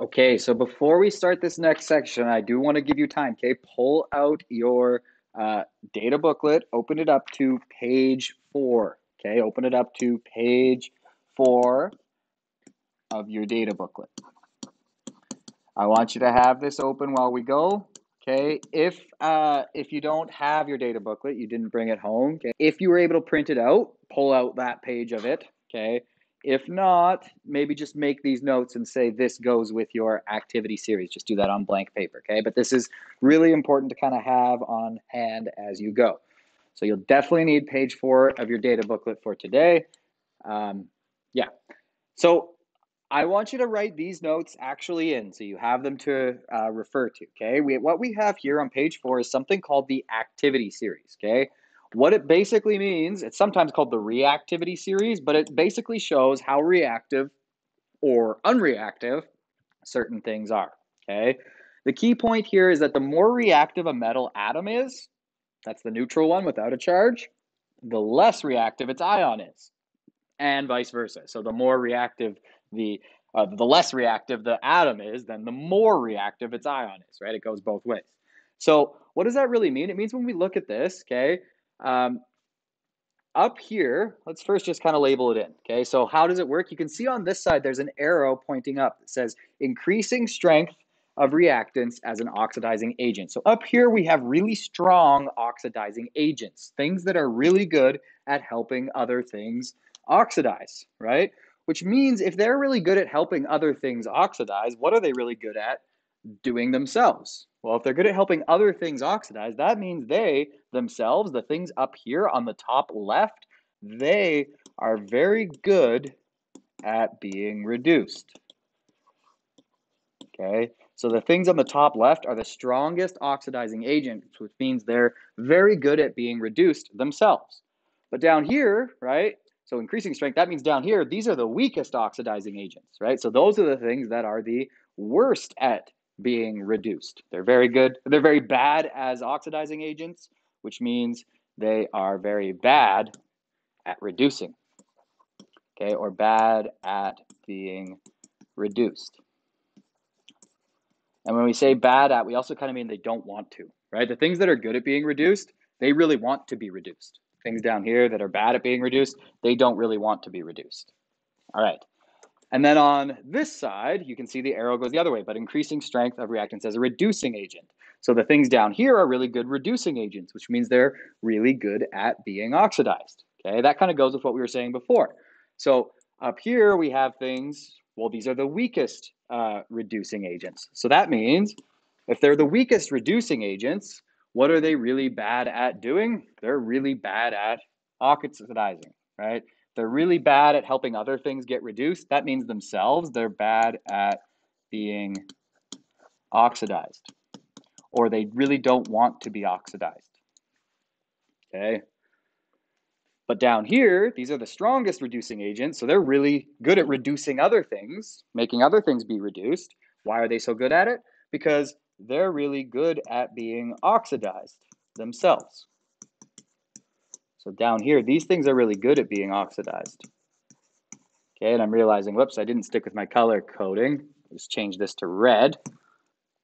Okay, so before we start this next section, I do want to give you time. Okay, pull out your uh, data booklet, open it up to page four. Okay, open it up to page four of your data booklet. I want you to have this open while we go. Okay, if uh, if you don't have your data booklet, you didn't bring it home. Okay, if you were able to print it out, pull out that page of it. Okay, if not, maybe just make these notes and say this goes with your activity series. Just do that on blank paper, okay? But this is really important to kind of have on hand as you go. So you'll definitely need page four of your data booklet for today. Um, yeah. So I want you to write these notes actually in so you have them to uh, refer to, okay? We, what we have here on page four is something called the activity series, okay? What it basically means, it's sometimes called the reactivity series, but it basically shows how reactive or unreactive certain things are. Okay. The key point here is that the more reactive a metal atom is, that's the neutral one without a charge, the less reactive its ion is, and vice versa. So the more reactive the uh, the less reactive the atom is, then the more reactive its ion is. Right? It goes both ways. So what does that really mean? It means when we look at this, okay, um, up here, let's first just kind of label it in. Okay, so how does it work? You can see on this side there's an arrow pointing up that says increasing strength of reactants as an oxidizing agent. So up here we have really strong oxidizing agents, things that are really good at helping other things oxidize, right? Which means if they're really good at helping other things oxidize, what are they really good at? Doing themselves, well, if they're good at helping other things oxidize, that means they themselves, the things up here on the top left, they are very good at being reduced. Okay, so the things on the top left are the strongest oxidizing agents, which means they're very good at being reduced themselves. But down here, right, so increasing strength, that means down here, these are the weakest oxidizing agents, right? So those are the things that are the worst at being reduced. They're very good. They're very bad as oxidizing agents, which means they are very bad at reducing. Okay, or bad at being reduced. And when we say bad at, we also kind of mean they don't want to, right? The things that are good at being reduced, they really want to be reduced. Things down here that are bad at being reduced, they don't really want to be reduced. All right. And then on this side, you can see the arrow goes the other way, but increasing strength of reactants as a reducing agent. So the things down here are really good reducing agents, which means they're really good at being oxidized. Okay, that kind of goes with what we were saying before. So up here we have things, well, these are the weakest uh, reducing agents. So that means if they're the weakest reducing agents, what are they really bad at doing? They're really bad at oxidizing, right? They're really bad at helping other things get reduced, that means themselves they're bad at being oxidized or they really don't want to be oxidized. Okay. But down here, these are the strongest reducing agents, so they're really good at reducing other things, making other things be reduced. Why are they so good at it? Because they're really good at being oxidized themselves. So down here, these things are really good at being oxidized. Okay, and I'm realizing, whoops, I didn't stick with my color coding. Just change this to red.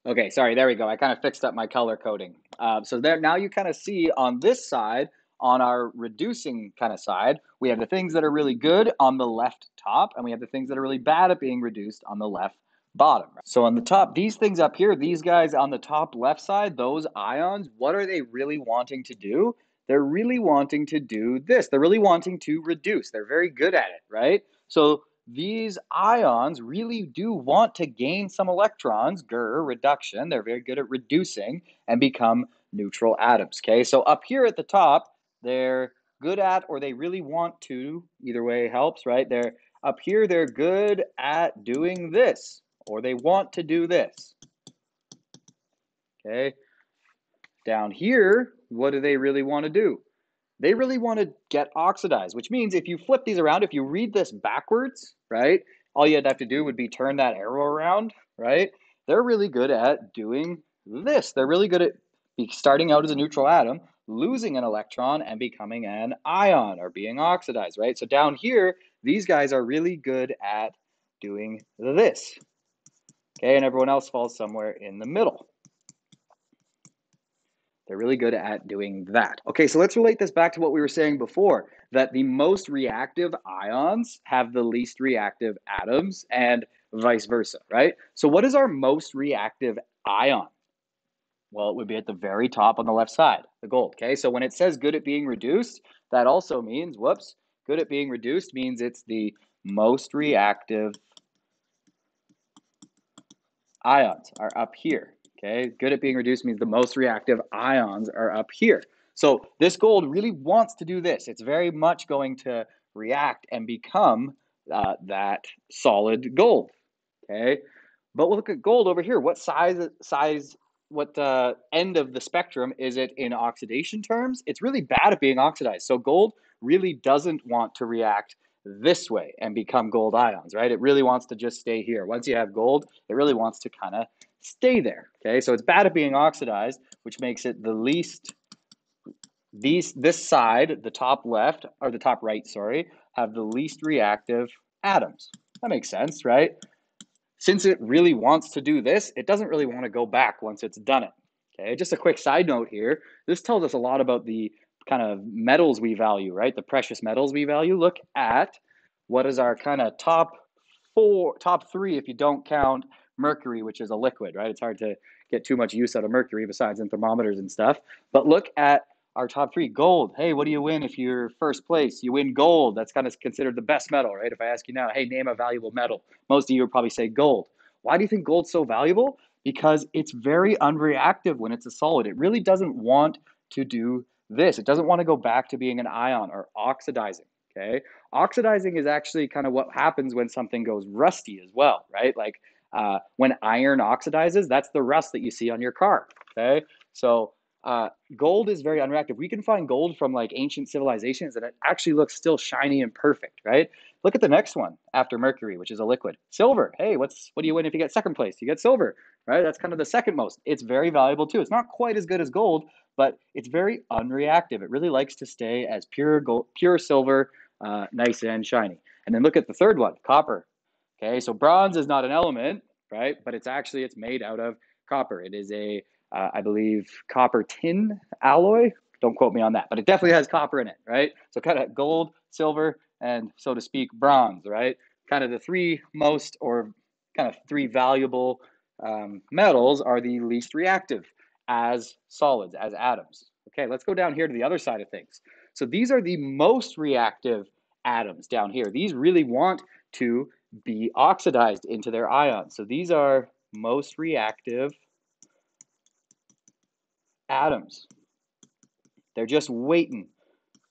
Okay, sorry, there we go. I kind of fixed up my color coding. Uh, so there, now you kind of see on this side, on our reducing kind of side, we have the things that are really good on the left top, and we have the things that are really bad at being reduced on the left bottom. So on the top, these things up here, these guys on the top left side, those ions, what are they really wanting to do? They're really wanting to do this. They're really wanting to reduce. They're very good at it, right? So these ions really do want to gain some electrons, GER, reduction. They're very good at reducing and become neutral atoms, okay? So up here at the top, they're good at or they really want to, either way helps, right? They're up here, they're good at doing this or they want to do this, okay? Down here, what do they really want to do? They really want to get oxidized, which means if you flip these around, if you read this backwards, right, all you'd have to do would be turn that arrow around, right? They're really good at doing this. They're really good at starting out as a neutral atom, losing an electron, and becoming an ion or being oxidized, right? So down here, these guys are really good at doing this. Okay, and everyone else falls somewhere in the middle. They're really good at doing that. Okay, so let's relate this back to what we were saying before that the most reactive ions have the least reactive atoms and vice versa, right? So, what is our most reactive ion? Well, it would be at the very top on the left side, the gold. Okay, so when it says good at being reduced, that also means, whoops, good at being reduced means it's the most reactive ions are up here. Okay, good at being reduced means the most reactive ions are up here. So this gold really wants to do this. It's very much going to react and become uh, that solid gold. Okay, but we'll look at gold over here. What size size what uh, end of the spectrum is it in oxidation terms? It's really bad at being oxidized. So gold really doesn't want to react this way and become gold ions, right? It really wants to just stay here. Once you have gold, it really wants to kind of stay there, okay? So it's bad at being oxidized, which makes it the least, these, this side, the top left, or the top right, sorry, have the least reactive atoms. That makes sense, right? Since it really wants to do this, it doesn't really want to go back once it's done it. Okay, just a quick side note here. This tells us a lot about the kind of metals we value, right? The precious metals we value. Look at what is our kind of top four, top three, if you don't count mercury, which is a liquid, right? It's hard to get too much use out of mercury besides in thermometers and stuff. But look at our top three gold. Hey, what do you win if you're first place? You win gold. That's kind of considered the best metal, right? If I ask you now, hey, name a valuable metal, most of you would probably say gold. Why do you think gold's so valuable? Because it's very unreactive when it's a solid. It really doesn't want to do this. It doesn't want to go back to being an ion or oxidizing. Okay. Oxidizing is actually kind of what happens when something goes rusty as well, right? Like uh, when iron oxidizes, that's the rust that you see on your car. Okay. So uh, gold is very unreactive. We can find gold from like ancient civilizations and it actually looks still shiny and perfect, right? Look at the next one after mercury, which is a liquid. Silver. Hey, what's what do you win if you get second place? You get silver, right? That's kind of the second most. It's very valuable too. It's not quite as good as gold, but it's very unreactive. It really likes to stay as pure gold, pure silver, uh, nice and shiny. And then look at the third one, copper. Okay, so bronze is not an element, right? But it's actually it's made out of copper. It is a uh, I believe, copper tin alloy. Don't quote me on that, but it definitely has copper in it, right? So kind of gold, silver, and so to speak, bronze, right? Kind of the three most or kind of three valuable um, metals are the least reactive as solids, as atoms. Okay, let's go down here to the other side of things. So these are the most reactive atoms down here. These really want to be oxidized into their ions. So these are most reactive atoms. They're just waiting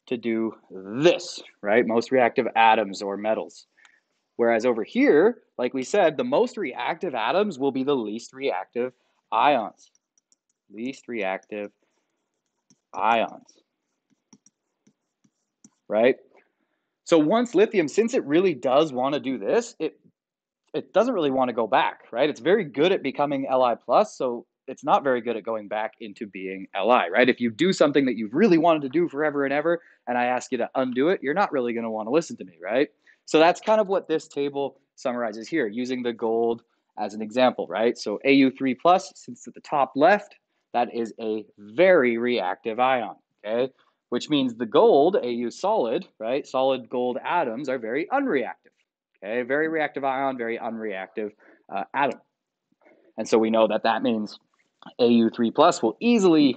to do this, right? Most reactive atoms or metals. Whereas over here, like we said, the most reactive atoms will be the least reactive ions. Least reactive ions. Right? So once lithium, since it really does want to do this, it it doesn't really want to go back, right? It's very good at becoming Li plus. So it's not very good at going back into being Li, right? If you do something that you've really wanted to do forever and ever, and I ask you to undo it, you're not really going to want to listen to me, right? So that's kind of what this table summarizes here, using the gold as an example, right? So Au3 plus, since at the top left, that is a very reactive ion, okay? Which means the gold, Au solid, right? Solid gold atoms are very unreactive, okay? Very reactive ion, very unreactive uh, atom. And so we know that that means Au3 plus will easily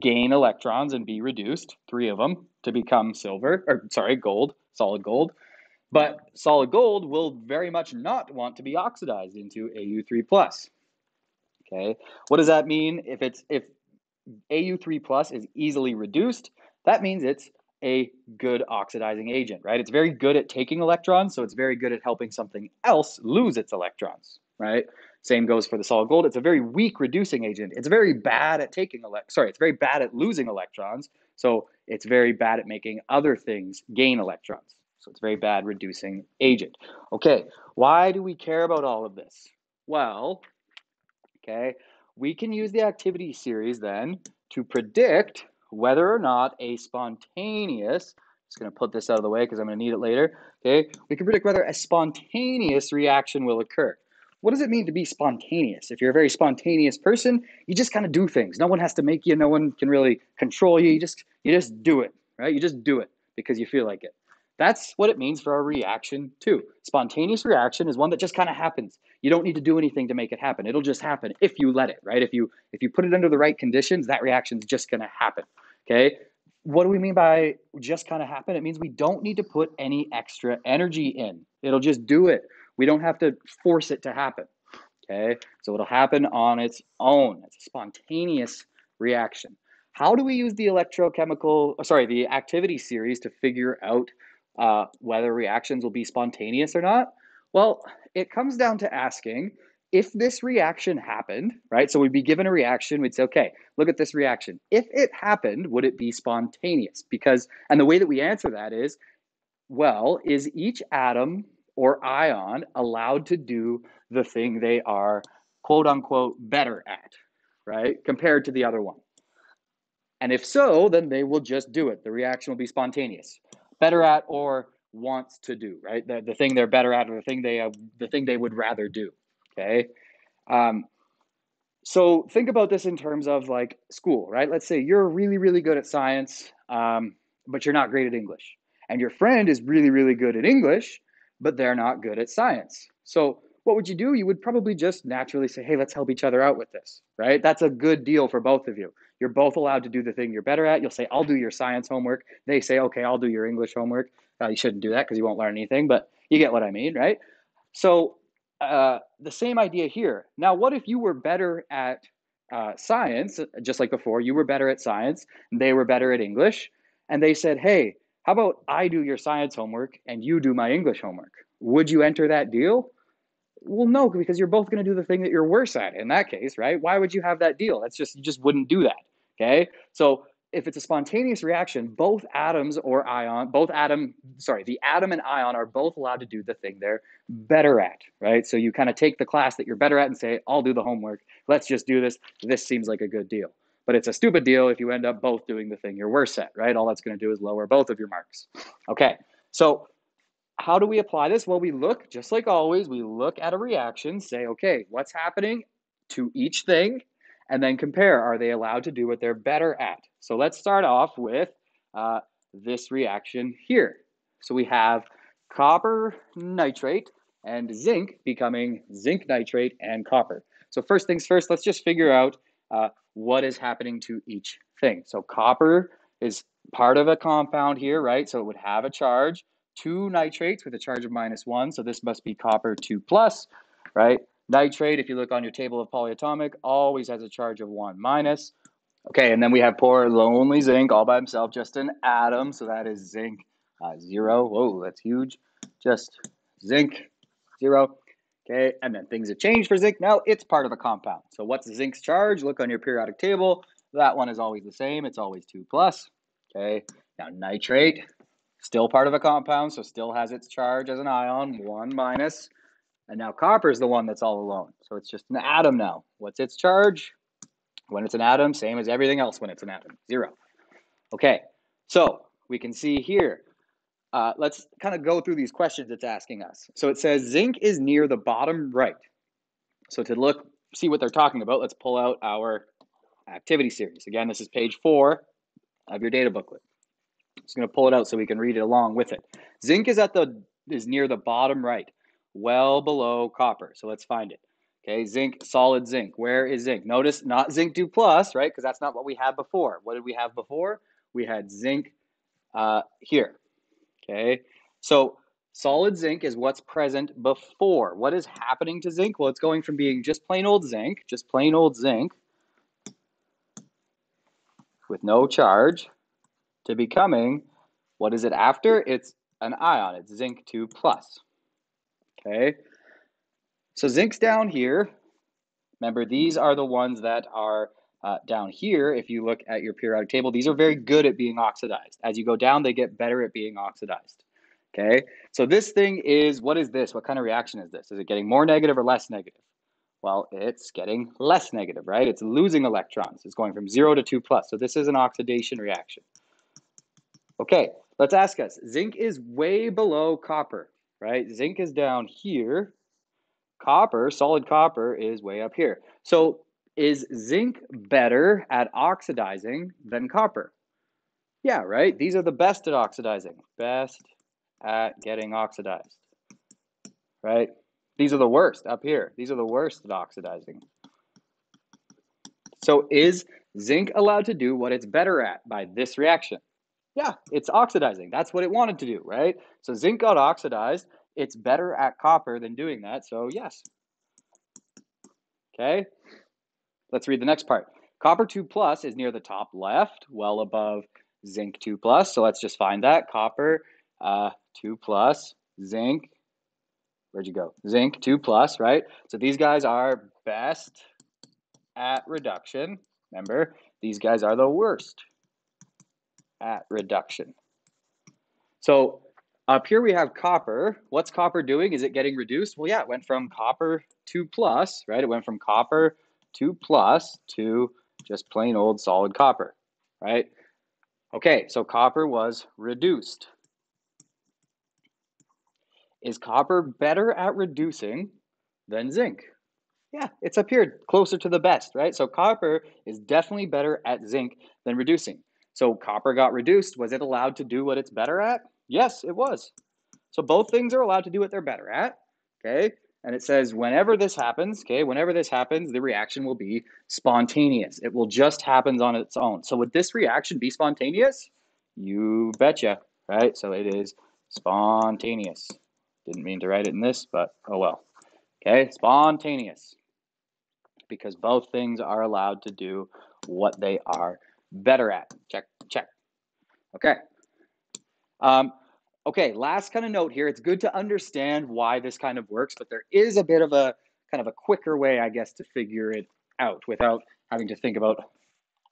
gain electrons and be reduced, three of them, to become silver, or sorry, gold, solid gold. But solid gold will very much not want to be oxidized into Au3 plus. Okay, what does that mean? If it's if Au3 plus is easily reduced, that means it's a good oxidizing agent, right? It's very good at taking electrons, so it's very good at helping something else lose its electrons, right? Same goes for the solid gold. It's a very weak reducing agent. It's very bad at taking elect sorry, it's very bad at losing electrons. So it's very bad at making other things gain electrons. So it's very bad reducing agent. Okay, why do we care about all of this? Well, okay, we can use the activity series then to predict whether or not a spontaneous, just going to put this out of the way because I'm going to need it later. Okay, we can predict whether a spontaneous reaction will occur. what does it mean to be spontaneous? If you're a very spontaneous person, you just kind of do things. No one has to make you, no one can really control you. You just you just do it, right? You just do it because you feel like it. That's what it means for a reaction too. Spontaneous reaction is one that just kind of happens. You don't need to do anything to make it happen. It'll just happen if you let it, right? If you if you put it under the right conditions, that reaction is just going to happen. Okay? What do we mean by just kind of happen? It means we don't need to put any extra energy in. It'll just do it. We don't have to force it to happen. Okay? So it'll happen on its own. It's a spontaneous reaction. How do we use the electrochemical, oh, sorry, the activity series to figure out uh, whether reactions will be spontaneous or not? Well, it comes down to asking if this reaction happened, right? So we'd be given a reaction, we'd say, okay, look at this reaction. If it happened, would it be spontaneous? Because, and the way that we answer that is, well, is each atom or ion allowed to do the thing they are quote unquote better at, right? Compared to the other one. And if so, then they will just do it. The reaction will be spontaneous. Better at or wants to do, right? The, the thing they're better at or the thing they uh, the thing they would rather do. Okay. Um, so think about this in terms of like school, right? Let's say you're really, really good at science, um, but you're not great at English. And your friend is really, really good at English, but they're not good at science. So what would you do? You would probably just naturally say, hey, let's help each other out with this, right? That's a good deal for both of you. You're both allowed to do the thing you're better at. You'll say, I'll do your science homework. They say, okay, I'll do your English homework. Uh, you shouldn't do that because you won't learn anything, but you get what I mean, right? So uh, the same idea here. Now, what if you were better at uh, science, just like before, you were better at science, they were better at English, and they said, hey, how about I do your science homework and you do my English homework? Would you enter that deal? Well, no, because you're both going to do the thing that you're worse at in that case, right? Why would you have that deal? That's just, you just wouldn't do that. Okay. So if it's a spontaneous reaction, both atoms or ion, both atom, sorry, the atom and ion are both allowed to do the thing they're better at, right? So you kind of take the class that you're better at and say, I'll do the homework. Let's just do this. This seems like a good deal. But it's a stupid deal if you end up both doing the thing you're worse at, right? All that's going to do is lower both of your marks. Okay. So how do we apply this? Well, we look, just like always, we look at a reaction, say, okay, what's happening to each thing, and then compare. Are they allowed to do what they're better at? So let's start off with uh, this reaction here. So we have copper nitrate and zinc becoming zinc nitrate and copper. So first things first, let's just figure out uh, what is happening to each thing. So copper is part of a compound here, right? So it would have a charge two nitrates with a charge of minus one. So this must be copper two plus, right? Nitrate, if you look on your table of polyatomic, always has a charge of one minus. Okay, and then we have poor lonely zinc all by himself, just an atom. So that is zinc uh, zero. Whoa, that's huge. Just zinc zero. Okay, and then things have changed for zinc. Now it's part of a compound. So what's zinc's charge? Look on your periodic table. That one is always the same. It's always two plus. Okay, now nitrate, Still part of a compound, so still has its charge as an ion, one minus. And now copper is the one that's all alone. So it's just an atom now. What's its charge? When it's an atom, same as everything else when it's an atom, zero. Okay, so we can see here. Uh, let's kind of go through these questions it's asking us. So it says zinc is near the bottom right. So to look, see what they're talking about, let's pull out our activity series. Again, this is page four of your data booklet just going to pull it out so we can read it along with it. Zinc is at the is near the bottom right, well below copper. So let's find it. Okay, zinc, solid zinc. Where is zinc? Notice not zinc 2 plus, right? Because that's not what we had before. What did we have before? We had zinc uh, here. Okay, so solid zinc is what's present before. What is happening to zinc? Well, it's going from being just plain old zinc, just plain old zinc with no charge to becoming, what is it after? It's an ion, it's zinc 2 plus. Okay, so zinc's down here. Remember, these are the ones that are uh, down here. If you look at your periodic table, these are very good at being oxidized. As you go down, they get better at being oxidized. Okay, so this thing is, what is this? What kind of reaction is this? Is it getting more negative or less negative? Well, it's getting less negative, right? It's losing electrons. It's going from 0 to 2 plus. So this is an oxidation reaction. Okay, let's ask us. Zinc is way below copper, right? Zinc is down here. copper, solid copper, is way up here. So is zinc better at oxidizing than copper? Yeah, right? These are the best at oxidizing. Best at getting oxidized, right? These are the worst up here. These are the worst at oxidizing. So is zinc allowed to do what it's better at by this reaction? Yeah, it's oxidizing. That's what it wanted to do, right? So zinc got oxidized. It's better at copper than doing that. So yes. Okay. Let's read the next part. Copper 2 plus is near the top left, well above zinc 2 plus. So let's just find that. Copper uh, 2 plus, zinc, where'd you go? Zinc 2 plus, right? So these guys are best at reduction. Remember, these guys are the worst at reduction. So up here we have copper. What's copper doing? Is it getting reduced? Well, yeah, it went from copper 2 plus, right? It went from copper 2 plus to just plain old solid copper, right? Okay, so copper was reduced. Is copper better at reducing than zinc? Yeah, it's up here closer to the best, right? So copper is definitely better at zinc than reducing. So copper got reduced. Was it allowed to do what it's better at? Yes, it was. So both things are allowed to do what they're better at. Okay. And it says whenever this happens, okay, whenever this happens, the reaction will be spontaneous. It will just happen on its own. So would this reaction be spontaneous? You betcha, right? So it is spontaneous. Didn't mean to write it in this, but oh well. Okay, spontaneous. Because both things are allowed to do what they are better at. Check. Okay. Um, okay, last kind of note here. It's good to understand why this kind of works, but there is a bit of a kind of a quicker way, I guess, to figure it out without having to think about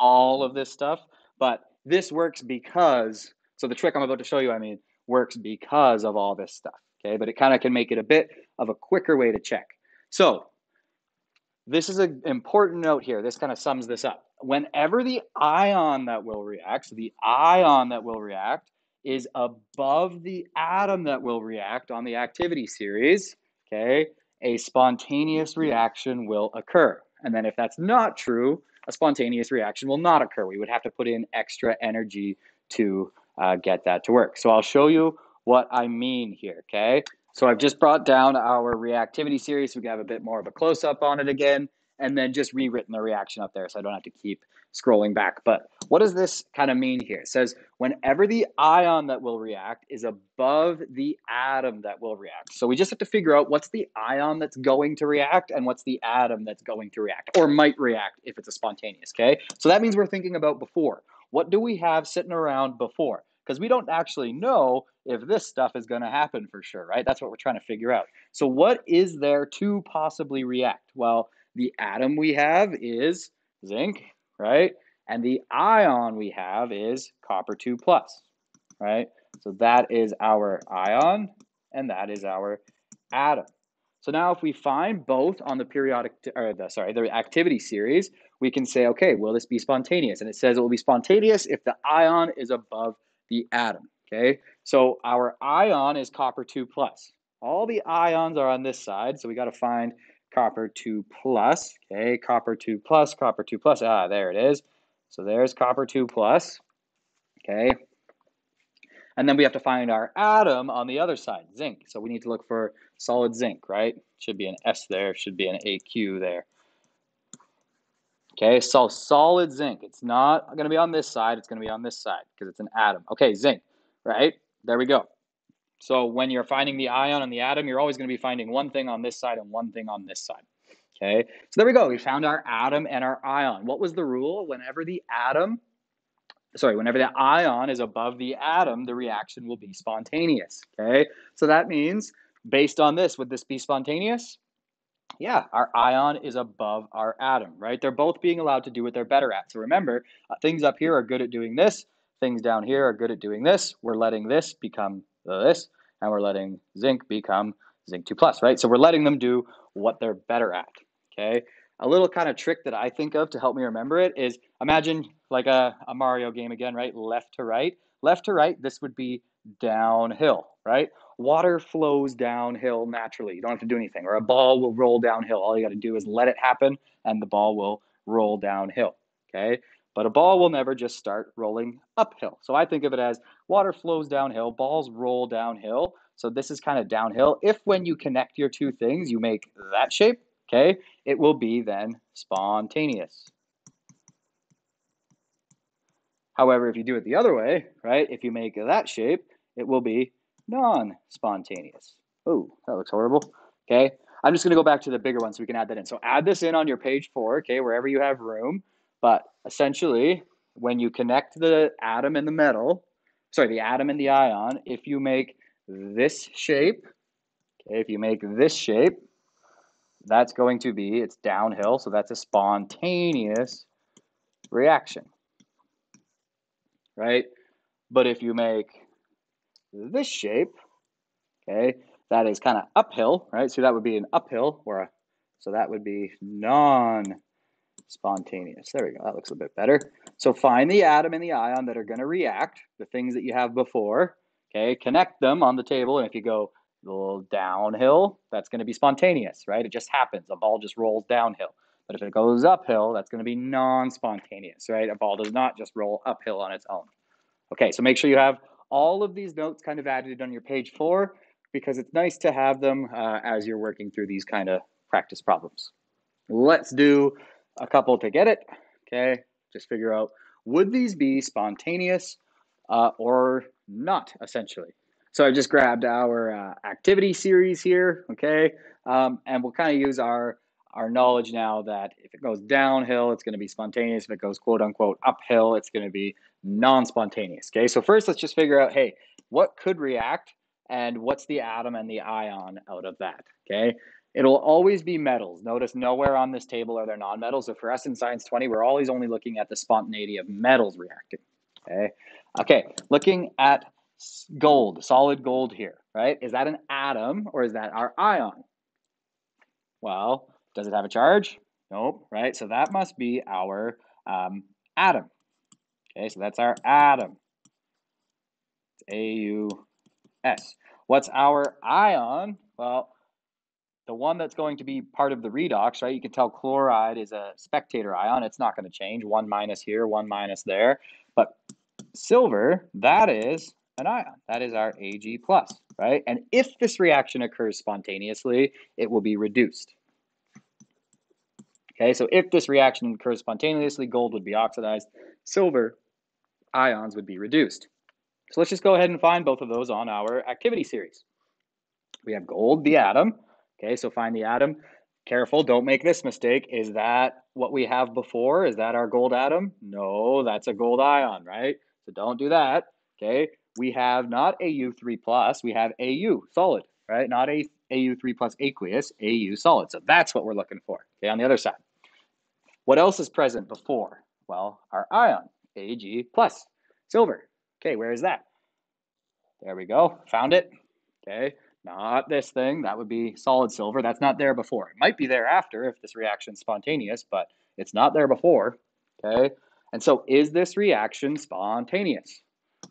all of this stuff. But this works because, so the trick I'm about to show you, I mean, works because of all this stuff. Okay, but it kind of can make it a bit of a quicker way to check. So this is an important note here. This kind of sums this up. Whenever the ion that will react, so the ion that will react is above the atom that will react on the activity series, okay, a spontaneous reaction will occur. And then if that's not true, a spontaneous reaction will not occur. We would have to put in extra energy to uh, get that to work. So I'll show you what I mean here, okay? So I've just brought down our reactivity series so we can have a bit more of a close-up on it again, and then just rewritten the reaction up there so I don't have to keep scrolling back. But what does this kind of mean here? It says whenever the ion that will react is above the atom that will react. So we just have to figure out what's the ion that's going to react and what's the atom that's going to react or might react if it's a spontaneous, okay? So that means we're thinking about before. What do we have sitting around before? Because we don't actually know if this stuff is going to happen for sure, right? That's what we're trying to figure out. So what is there to possibly react? Well, the atom we have is zinc, right? And the ion we have is copper 2 plus, right? So that is our ion and that is our atom. So now if we find both on the periodic, or the, sorry, the activity series, we can say, okay, will this be spontaneous? And it says it will be spontaneous if the ion is above the atom. Okay, so our ion is copper 2 plus. All the ions are on this side, so we got to find copper 2 plus. Okay, copper 2 plus, copper 2 plus. Ah, there it is. So there's copper 2 plus. Okay, and then we have to find our atom on the other side, zinc. So we need to look for solid zinc, right? Should be an S there, should be an AQ there. Okay, so solid zinc. It's not going to be on this side. It's going to be on this side because it's an atom. Okay, zinc, right? There we go. So when you're finding the ion and the atom, you're always going to be finding one thing on this side and one thing on this side. Okay, so there we go. We found our atom and our ion. What was the rule? Whenever the atom, sorry, whenever the ion is above the atom, the reaction will be spontaneous. Okay, so that means based on this, would this be spontaneous? Yeah, our ion is above our atom, right? They're both being allowed to do what they're better at. So remember, uh, things up here are good at doing this. Things down here are good at doing this. We're letting this become this, and we're letting zinc become zinc 2 plus, right? So we're letting them do what they're better at, okay? A little kind of trick that I think of to help me remember it is imagine like a, a Mario game again, right? Left to right. Left to right, this would be downhill, right? Water flows downhill naturally. You don't have to do anything. Or a ball will roll downhill. All you got to do is let it happen and the ball will roll downhill. Okay? But a ball will never just start rolling uphill. So I think of it as water flows downhill, balls roll downhill. So this is kind of downhill. If when you connect your two things, you make that shape, okay, it will be then spontaneous. However, if you do it the other way, right, if you make that shape, it will be non-spontaneous. Oh, that looks horrible. Okay, I'm just going to go back to the bigger one so we can add that in. So add this in on your page four, okay, wherever you have room. But essentially, when you connect the atom and the metal, sorry, the atom and the ion, if you make this shape, okay, if you make this shape, that's going to be, it's downhill, so that's a spontaneous reaction, right? But if you make this shape, okay, that is kind of uphill, right? So that would be an uphill, or a, so that would be non spontaneous. There we go. That looks a bit better. So find the atom and the ion that are going to react, the things that you have before. Okay, connect them on the table. And if you go a little downhill, that's going to be spontaneous, right? It just happens. A ball just rolls downhill. But if it goes uphill, that's going to be non spontaneous, right? A ball does not just roll uphill on its own. Okay, so make sure you have all of these notes kind of added on your page four because it's nice to have them uh, as you're working through these kind of practice problems. Let's do a couple to get it. Okay, just figure out would these be spontaneous uh, or not, essentially. So I just grabbed our uh, activity series here, okay, um, and we'll kind of use our our knowledge now that if it goes downhill, it's going to be spontaneous. If it goes quote unquote uphill, it's going to be non-spontaneous. Okay, so first let's just figure out, hey, what could react and what's the atom and the ion out of that? Okay, It'll always be metals. Notice nowhere on this table are there nonmetals. So for us in Science 20, we're always only looking at the spontaneity of metals reacting. Okay. Okay. Looking at gold, solid gold here, right? Is that an atom or is that our ion? Well, does it have a charge? Nope, right? So that must be our um, atom. Okay, so that's our atom. It's A-U-S. What's our ion? Well, the one that's going to be part of the redox, right? You can tell chloride is a spectator ion. It's not going to change. One minus here, one minus there. But silver, that is an ion. That is our Ag plus, right? And if this reaction occurs spontaneously, it will be reduced. Okay, so if this reaction occurs spontaneously, gold would be oxidized, silver ions would be reduced. So let's just go ahead and find both of those on our activity series. We have gold, the atom, Okay, so find the atom. Careful, don't make this mistake. Is that what we have before? Is that our gold atom? No, that's a gold ion, right? So don't do that. Okay, we have not Au3 plus, we have Au solid, right? Not a Au3 plus aqueous, Au solid. So that's what we're looking for. Okay, on the other side. What else is present before? Well, our ion, Ag plus, silver. Okay, where is that? There we go, found it. Okay, not this thing. That would be solid silver. That's not there before. It might be there after if this reaction is spontaneous, but it's not there before. Okay. And so is this reaction spontaneous?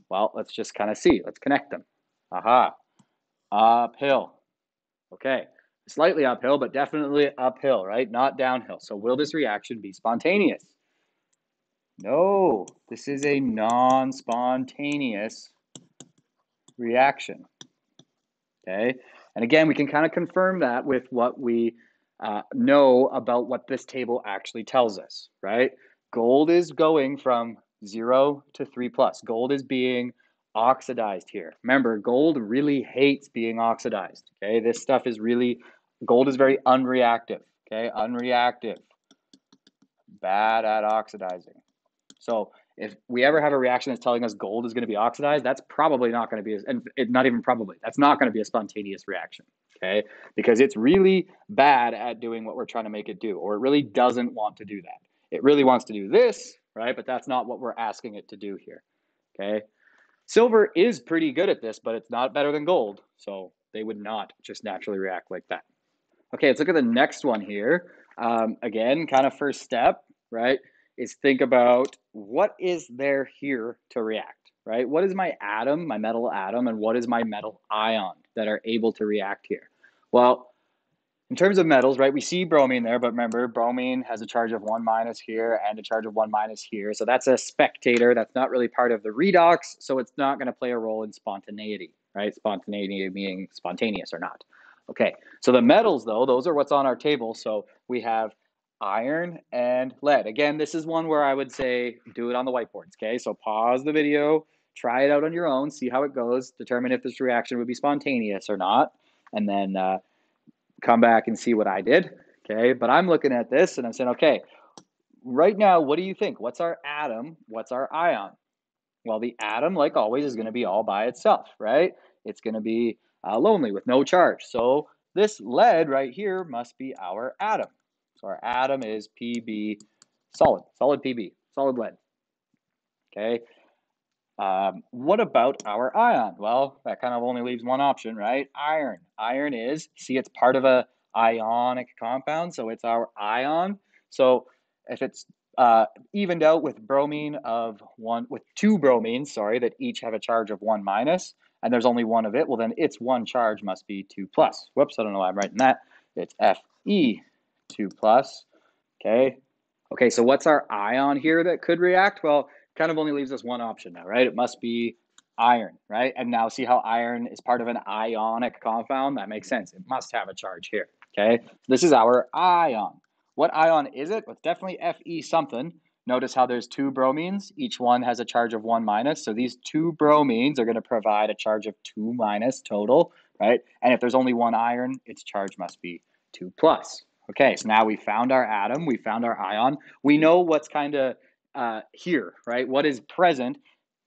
Well, let's just kind of see. Let's connect them. Aha. Uphill. Okay. Slightly uphill, but definitely uphill, right? Not downhill. So will this reaction be spontaneous? No, this is a non-spontaneous reaction. Okay. And again, we can kind of confirm that with what we uh, know about what this table actually tells us, right? Gold is going from zero to three plus. Gold is being oxidized here. Remember, gold really hates being oxidized. Okay. This stuff is really, gold is very unreactive. Okay. Unreactive. Bad at oxidizing. So if we ever have a reaction that's telling us gold is going to be oxidized, that's probably not going to be, a, and it, not even probably, that's not going to be a spontaneous reaction, okay? Because it's really bad at doing what we're trying to make it do, or it really doesn't want to do that. It really wants to do this, right? But that's not what we're asking it to do here, okay? Silver is pretty good at this, but it's not better than gold, so they would not just naturally react like that. Okay, let's look at the next one here. Um, again, kind of first step, right? Is think about what is there here to react, right? What is my atom, my metal atom, and what is my metal ion that are able to react here? Well, in terms of metals, right, we see bromine there, but remember, bromine has a charge of 1 minus here and a charge of 1 minus here. So that's a spectator. That's not really part of the redox, so it's not going to play a role in spontaneity, right? Spontaneity being spontaneous or not. Okay, so the metals, though, those are what's on our table. So we have iron and lead. Again, this is one where I would say do it on the whiteboards, okay? So pause the video, try it out on your own, see how it goes, determine if this reaction would be spontaneous or not, and then uh, come back and see what I did. Okay, but I'm looking at this and I'm saying, okay, right now, what do you think? What's our atom? What's our ion? Well, the atom, like always, is going to be all by itself, right? It's going to be uh, lonely with no charge. So this lead right here must be our atom. So our atom is Pb solid, solid Pb, solid lead. Okay, um, what about our ion? Well, that kind of only leaves one option, right? Iron. Iron is, see, it's part of a ionic compound, so it's our ion. So if it's uh, evened out with bromine of one, with two bromines, sorry, that each have a charge of one minus, and there's only one of it, well then its one charge must be two plus. Whoops, I don't know why I'm writing that. It's Fe two plus. Okay. Okay, so what's our ion here that could react? Well, kind of only leaves us one option now, right? It must be iron, right? And now see how iron is part of an ionic compound? That makes sense. It must have a charge here, okay? This is our ion. What ion is it? Well, it's definitely Fe something. Notice how there's two bromines. Each one has a charge of one minus. So these two bromines are going to provide a charge of two minus total, right? And if there's only one iron, its charge must be two plus. Okay, so now we found our atom, we found our ion. We know what's kind of uh, here, right? What is present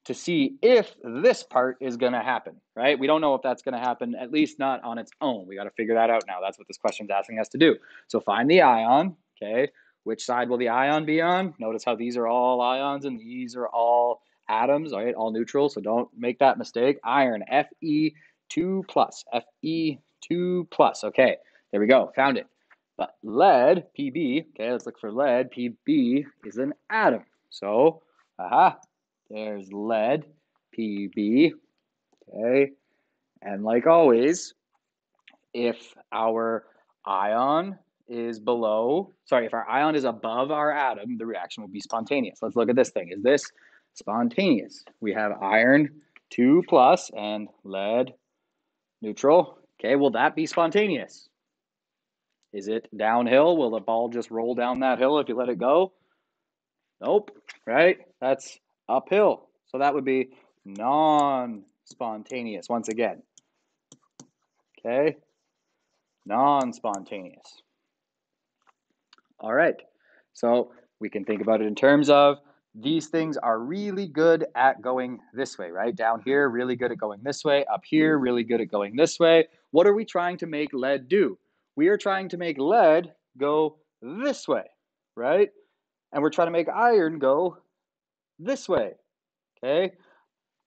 to see if this part is going to happen, right? We don't know if that's going to happen, at least not on its own. We got to figure that out now. That's what this question is asking us to do. So find the ion, okay? Which side will the ion be on? Notice how these are all ions and these are all atoms, all right? All neutral, so don't make that mistake. Iron, Fe2 plus, Fe2 plus. Okay, there we go, found it. But lead, Pb, okay, let's look for lead. Pb is an atom. So, aha, there's lead, Pb, okay? And like always, if our ion is below, sorry, if our ion is above our atom, the reaction will be spontaneous. Let's look at this thing. Is this spontaneous? We have iron 2 plus and lead neutral. Okay, will that be spontaneous? Is it downhill? Will the ball just roll down that hill if you let it go? Nope, right? That's uphill. So that would be non-spontaneous once again. Okay? Non-spontaneous. All right. So we can think about it in terms of these things are really good at going this way, right? Down here, really good at going this way. Up here, really good at going this way. What are we trying to make lead do? We are trying to make lead go this way, right? and we're trying to make iron go this way. Okay?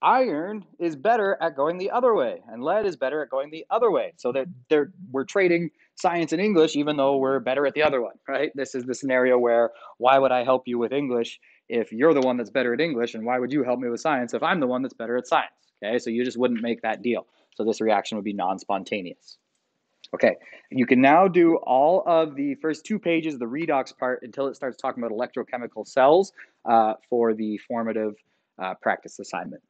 Iron is better at going the other way, and lead is better at going the other way. So that they're we're trading science and English, even though we're better at the other one, right? This is the scenario where why would I help you with English if you're the one that's better at English, and why would you help me with science if I'm the one that's better at science? Okay, so you just wouldn't make that deal. So this reaction would be non-spontaneous. Okay, you can now do all of the first two pages, the redox part, until it starts talking about electrochemical cells uh, for the formative uh, practice assignment.